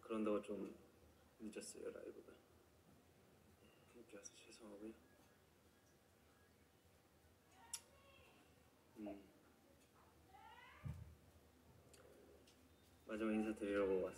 그런다고 좀 늦었어요 라이브가. 늦게 와서 죄송하고요. 음. 마지막 인사 드리려고